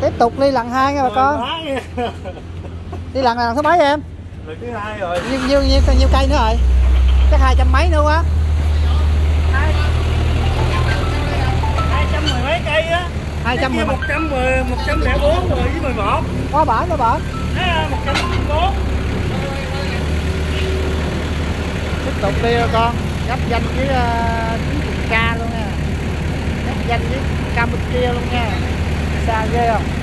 tiếp tục đi lần hai nha bà con. Đi lần lần thứ mấy em? Lần thứ hai rồi. Nhiêu nhiêu nhiêu, nhiêu cây nữa rồi. Chắc hai trăm mấy nữa quá. Hai trăm mười mấy cây á. Hai trăm mười một trăm mười một trăm lẻ bốn rồi với mười một. Quá bển quá bển. Một trăm bốn. Tiếp tục đi bà con. Giáp danh với uh, k luôn nha. Giáp danh với campuchia luôn nha 两个哟